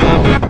Oh,